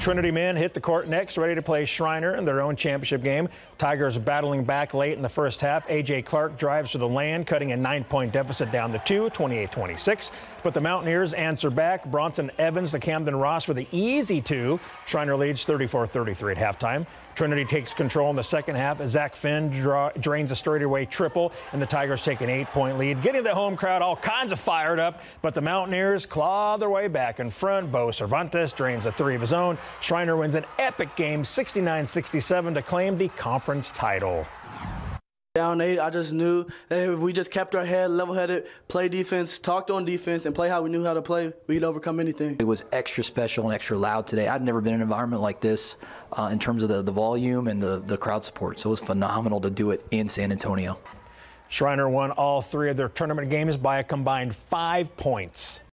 Trinity men hit the court next, ready to play Schreiner in their own championship game. Tigers battling back late in the first half. A.J. Clark drives to the land, cutting a nine-point deficit down to two, 28-26. But the Mountaineers answer back. Bronson Evans to Camden Ross for the easy two. Schreiner leads 34-33 at halftime. Trinity takes control in the second half. Zach Finn draw, drains a straightaway triple, and the Tigers take an eight-point lead, getting the home crowd all kinds of fired up. But the Mountaineers claw their way back in front. Bo Cervantes drains a three of his own. Schreiner wins an epic game, 69-67, to claim the conference title. Down eight, I just knew that if we just kept our head level-headed, play defense, talked on defense, and play how we knew how to play, we'd overcome anything. It was extra special and extra loud today. I'd never been in an environment like this uh, in terms of the, the volume and the, the crowd support. So it was phenomenal to do it in San Antonio. Schreiner won all three of their tournament games by a combined five points.